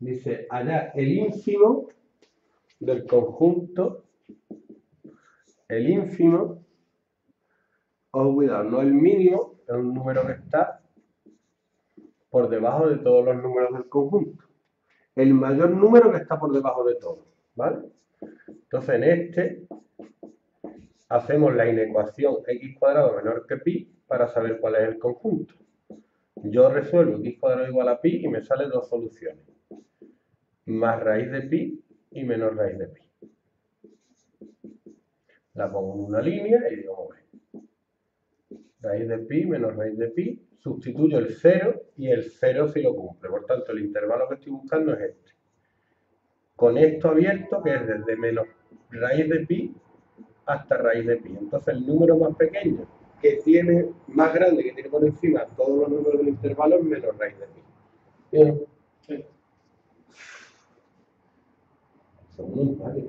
Dice, hallar el ínfimo del conjunto, el ínfimo, os cuidado, no el mínimo, es un número que está por debajo de todos los números del conjunto. El mayor número que está por debajo de todos, ¿vale? Entonces en este hacemos la inecuación x cuadrado menor que pi para saber cuál es el conjunto. Yo resuelvo x cuadrado igual a pi y me salen dos soluciones. Más raíz de pi y menos raíz de pi. La pongo en una línea y digo, raíz de pi menos raíz de pi, sustituyo el 0 y el 0 si lo cumple. Por tanto, el intervalo que estoy buscando es este. Con esto abierto, que es desde menos raíz de pi hasta raíz de pi. Entonces, el número más pequeño que tiene, más grande, que tiene por encima todos los números del intervalo es menos raíz de pi. ¿Bien? 怎么管理？